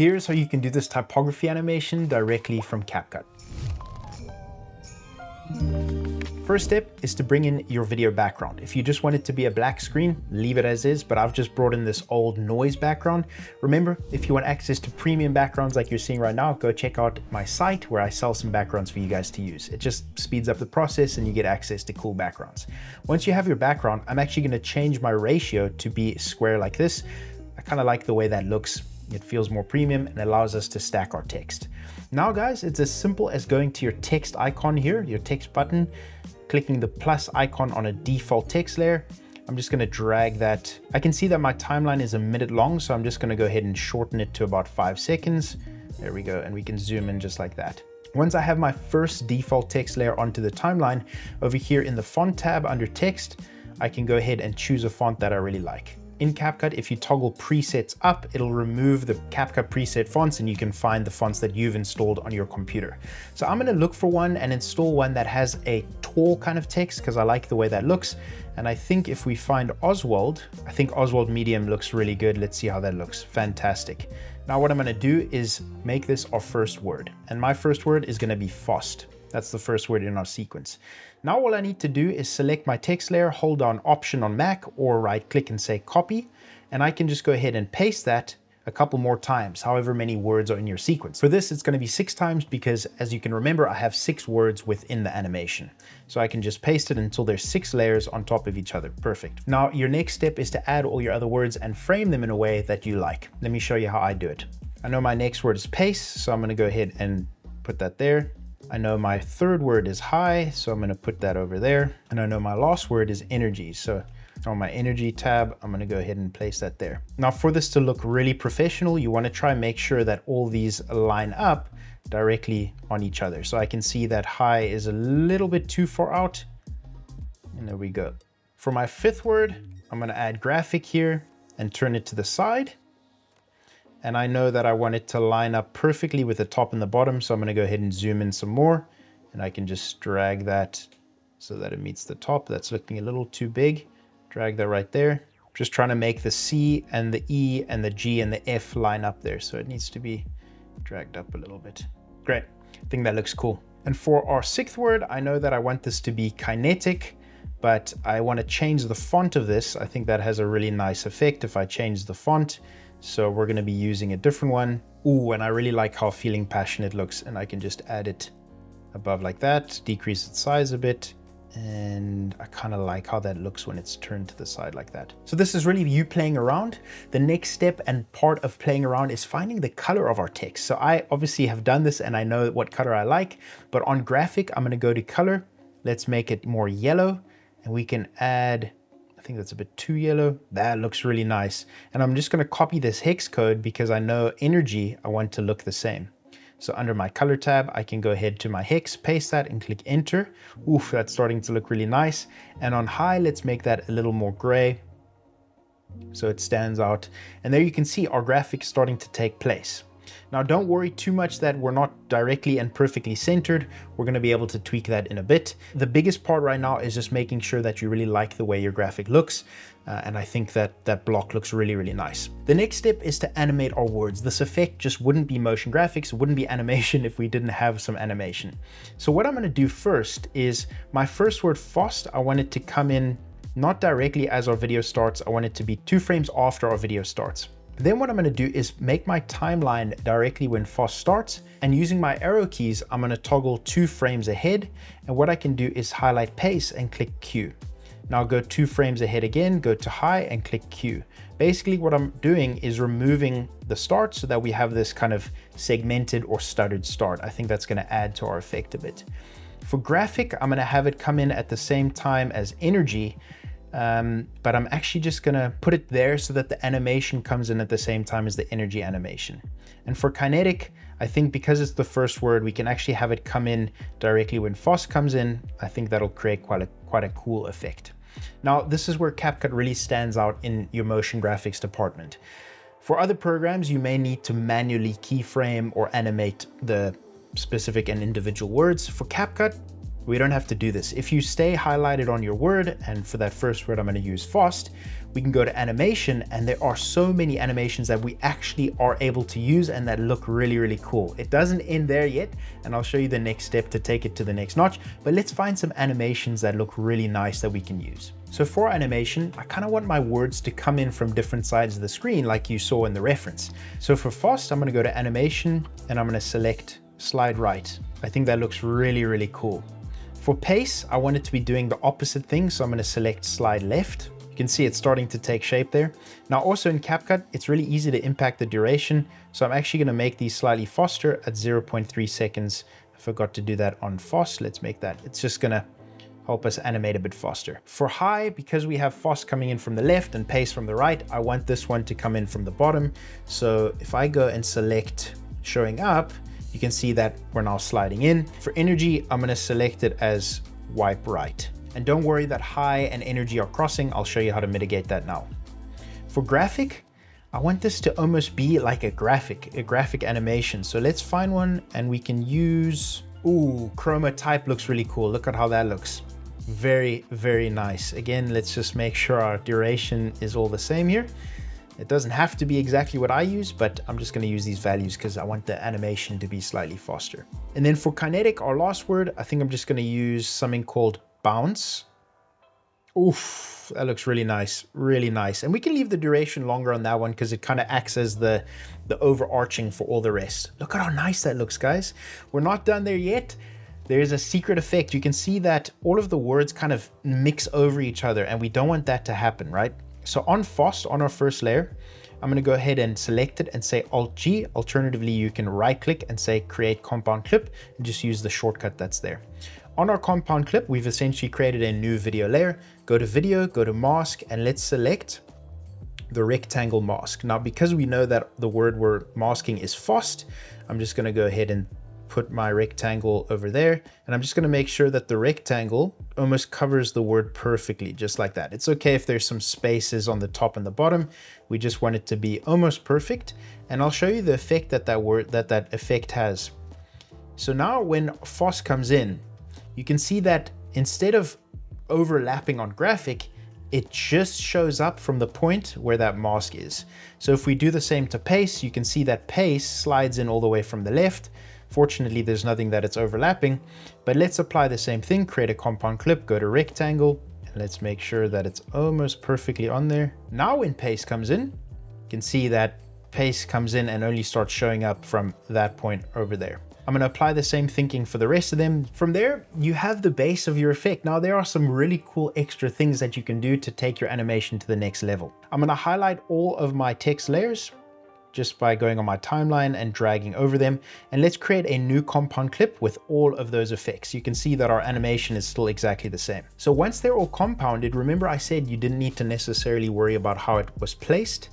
Here's how you can do this typography animation directly from CapCut. First step is to bring in your video background. If you just want it to be a black screen, leave it as is, but I've just brought in this old noise background. Remember, if you want access to premium backgrounds like you're seeing right now, go check out my site where I sell some backgrounds for you guys to use. It just speeds up the process and you get access to cool backgrounds. Once you have your background, I'm actually gonna change my ratio to be square like this. I kind of like the way that looks. It feels more premium and allows us to stack our text. Now guys, it's as simple as going to your text icon here, your text button, clicking the plus icon on a default text layer. I'm just gonna drag that. I can see that my timeline is a minute long, so I'm just gonna go ahead and shorten it to about five seconds. There we go, and we can zoom in just like that. Once I have my first default text layer onto the timeline, over here in the font tab under text, I can go ahead and choose a font that I really like. In CapCut, if you toggle presets up, it'll remove the CapCut preset fonts and you can find the fonts that you've installed on your computer. So I'm gonna look for one and install one that has a tall kind of text because I like the way that looks. And I think if we find Oswald, I think Oswald Medium looks really good. Let's see how that looks. Fantastic. Now what I'm gonna do is make this our first word. And my first word is gonna be FOST. That's the first word in our sequence. Now all I need to do is select my text layer, hold down Option on Mac or right click and say copy, and I can just go ahead and paste that a couple more times, however many words are in your sequence. For this, it's gonna be six times because as you can remember, I have six words within the animation. So I can just paste it until there's six layers on top of each other. Perfect. Now, your next step is to add all your other words and frame them in a way that you like. Let me show you how I do it. I know my next word is pace, so I'm gonna go ahead and put that there. I know my third word is high, so I'm gonna put that over there. And I know my last word is energy. So on my energy tab, I'm gonna go ahead and place that there. Now for this to look really professional, you wanna try and make sure that all these line up directly on each other. So I can see that high is a little bit too far out. And there we go. For my fifth word, I'm gonna add graphic here and turn it to the side and I know that I want it to line up perfectly with the top and the bottom. So I'm gonna go ahead and zoom in some more and I can just drag that so that it meets the top. That's looking a little too big. Drag that right there. Just trying to make the C and the E and the G and the F line up there. So it needs to be dragged up a little bit. Great, I think that looks cool. And for our sixth word, I know that I want this to be kinetic, but I want to change the font of this. I think that has a really nice effect if I change the font. So we're gonna be using a different one. Ooh, and I really like how feeling passionate looks and I can just add it above like that, decrease its size a bit. And I kind of like how that looks when it's turned to the side like that. So this is really you playing around. The next step and part of playing around is finding the color of our text. So I obviously have done this and I know what color I like, but on graphic, I'm gonna go to color. Let's make it more yellow and we can add I think that's a bit too yellow. That looks really nice. And I'm just gonna copy this hex code because I know energy, I want to look the same. So under my color tab, I can go ahead to my hex, paste that and click enter. Oof, that's starting to look really nice. And on high, let's make that a little more gray. So it stands out. And there you can see our graphics starting to take place. Now don't worry too much that we're not directly and perfectly centered. We're gonna be able to tweak that in a bit. The biggest part right now is just making sure that you really like the way your graphic looks. Uh, and I think that that block looks really, really nice. The next step is to animate our words. This effect just wouldn't be motion graphics, wouldn't be animation if we didn't have some animation. So what I'm gonna do first is my first word FOST, I want it to come in not directly as our video starts, I want it to be two frames after our video starts. Then what I'm gonna do is make my timeline directly when FOST starts and using my arrow keys, I'm gonna toggle two frames ahead. And what I can do is highlight pace and click Q. Now go two frames ahead again, go to high and click Q. Basically what I'm doing is removing the start so that we have this kind of segmented or stuttered start. I think that's gonna add to our effect a bit. For graphic, I'm gonna have it come in at the same time as energy um, but I'm actually just gonna put it there so that the animation comes in at the same time as the energy animation. And for kinetic, I think because it's the first word, we can actually have it come in directly when FOSS comes in. I think that'll create quite a, quite a cool effect. Now, this is where CapCut really stands out in your motion graphics department. For other programs, you may need to manually keyframe or animate the specific and individual words. For CapCut, we don't have to do this. If you stay highlighted on your word, and for that first word, I'm gonna use FOST, we can go to animation and there are so many animations that we actually are able to use and that look really, really cool. It doesn't end there yet, and I'll show you the next step to take it to the next notch, but let's find some animations that look really nice that we can use. So for animation, I kind of want my words to come in from different sides of the screen like you saw in the reference. So for fast, I'm gonna go to animation and I'm gonna select slide right. I think that looks really, really cool. For pace, I want it to be doing the opposite thing. So I'm gonna select slide left. You can see it's starting to take shape there. Now also in CapCut, it's really easy to impact the duration. So I'm actually gonna make these slightly faster at 0.3 seconds. I forgot to do that on fast. Let's make that. It's just gonna help us animate a bit faster. For high, because we have fast coming in from the left and pace from the right, I want this one to come in from the bottom. So if I go and select showing up, you can see that we're now sliding in. For energy, I'm gonna select it as wipe right. And don't worry that high and energy are crossing. I'll show you how to mitigate that now. For graphic, I want this to almost be like a graphic, a graphic animation. So let's find one and we can use, ooh, chroma type looks really cool. Look at how that looks very, very nice. Again, let's just make sure our duration is all the same here. It doesn't have to be exactly what I use, but I'm just gonna use these values because I want the animation to be slightly faster. And then for kinetic, our last word, I think I'm just gonna use something called bounce. Oof, that looks really nice, really nice. And we can leave the duration longer on that one because it kind of acts as the, the overarching for all the rest. Look at how nice that looks, guys. We're not done there yet there's a secret effect. You can see that all of the words kind of mix over each other and we don't want that to happen, right? So on FOSS, on our first layer, I'm gonna go ahead and select it and say Alt G. Alternatively, you can right click and say create compound clip and just use the shortcut that's there. On our compound clip, we've essentially created a new video layer. Go to video, go to mask, and let's select the rectangle mask. Now, because we know that the word we're masking is FOSS, I'm just gonna go ahead and put my rectangle over there. And I'm just gonna make sure that the rectangle almost covers the word perfectly, just like that. It's okay if there's some spaces on the top and the bottom. We just want it to be almost perfect. And I'll show you the effect that that word, that that effect has. So now when FOSS comes in, you can see that instead of overlapping on graphic, it just shows up from the point where that mask is. So if we do the same to pace, you can see that pace slides in all the way from the left Fortunately, there's nothing that it's overlapping, but let's apply the same thing, create a compound clip, go to rectangle, and let's make sure that it's almost perfectly on there. Now when paste comes in, you can see that paste comes in and only starts showing up from that point over there. I'm going to apply the same thinking for the rest of them. From there, you have the base of your effect. Now, there are some really cool extra things that you can do to take your animation to the next level. I'm going to highlight all of my text layers just by going on my timeline and dragging over them. And let's create a new compound clip with all of those effects. You can see that our animation is still exactly the same. So once they're all compounded, remember I said you didn't need to necessarily worry about how it was placed.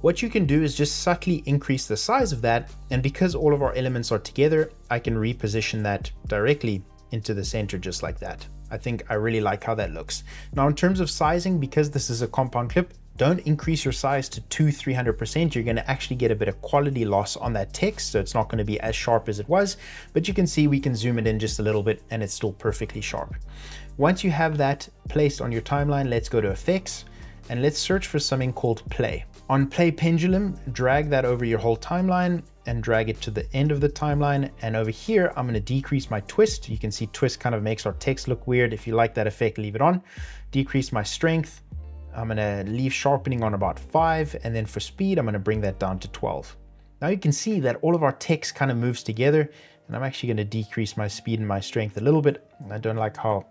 What you can do is just subtly increase the size of that. And because all of our elements are together, I can reposition that directly into the center just like that. I think I really like how that looks. Now in terms of sizing, because this is a compound clip, don't increase your size to two, 300%. You're gonna actually get a bit of quality loss on that text, so it's not gonna be as sharp as it was, but you can see we can zoom it in just a little bit and it's still perfectly sharp. Once you have that placed on your timeline, let's go to effects and let's search for something called play. On play pendulum, drag that over your whole timeline and drag it to the end of the timeline. And over here, I'm gonna decrease my twist. You can see twist kind of makes our text look weird. If you like that effect, leave it on. Decrease my strength, I'm gonna leave sharpening on about five, and then for speed, I'm gonna bring that down to 12. Now you can see that all of our text kind of moves together, and I'm actually gonna decrease my speed and my strength a little bit. I don't like how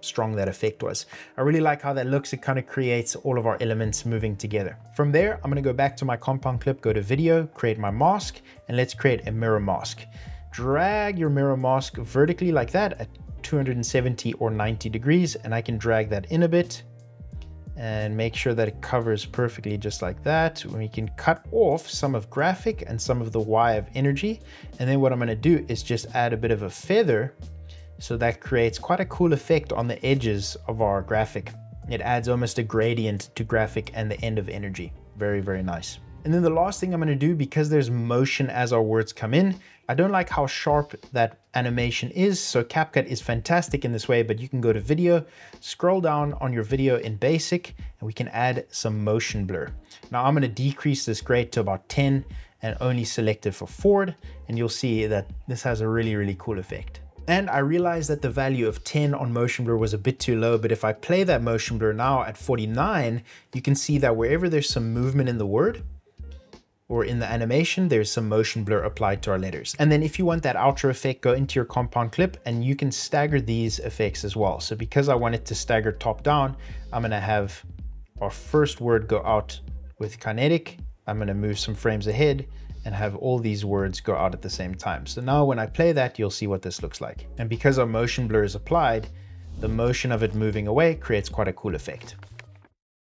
strong that effect was. I really like how that looks. It kind of creates all of our elements moving together. From there, I'm gonna go back to my compound clip, go to video, create my mask, and let's create a mirror mask. Drag your mirror mask vertically like that at 270 or 90 degrees, and I can drag that in a bit and make sure that it covers perfectly just like that. We can cut off some of graphic and some of the Y of energy. And then what I'm gonna do is just add a bit of a feather so that creates quite a cool effect on the edges of our graphic. It adds almost a gradient to graphic and the end of energy. Very, very nice. And then the last thing I'm gonna do, because there's motion as our words come in, I don't like how sharp that animation is. So CapCut is fantastic in this way, but you can go to video, scroll down on your video in basic, and we can add some motion blur. Now I'm gonna decrease this grade to about 10 and only select it for forward, and you'll see that this has a really, really cool effect. And I realized that the value of 10 on motion blur was a bit too low, but if I play that motion blur now at 49, you can see that wherever there's some movement in the word, or in the animation, there's some motion blur applied to our letters. And then if you want that outro effect, go into your compound clip and you can stagger these effects as well. So because I want it to stagger top down, I'm gonna have our first word go out with kinetic. I'm gonna move some frames ahead and have all these words go out at the same time. So now when I play that, you'll see what this looks like. And because our motion blur is applied, the motion of it moving away creates quite a cool effect.